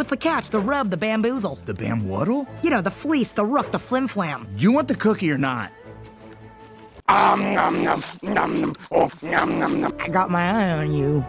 What's the catch? The rub, the bamboozle. The bamwaddle? You know, the fleece, the rook, the flimflam. Do You want the cookie or not? I got my eye on you.